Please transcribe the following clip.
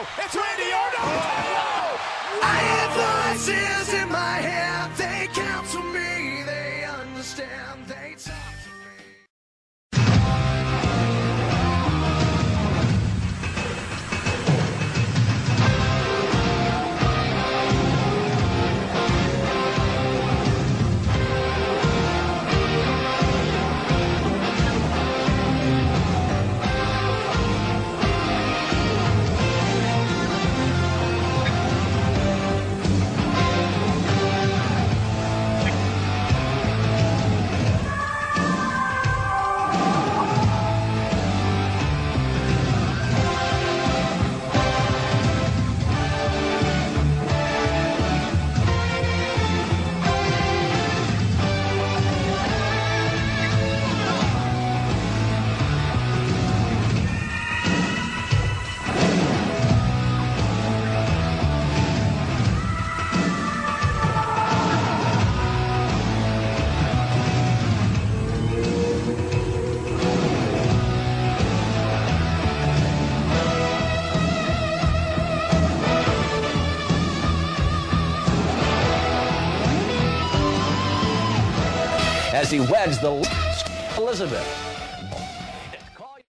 It's Randy Orton. I have voices in my head. They counsel me. They understand. They as he weds the Elizabeth.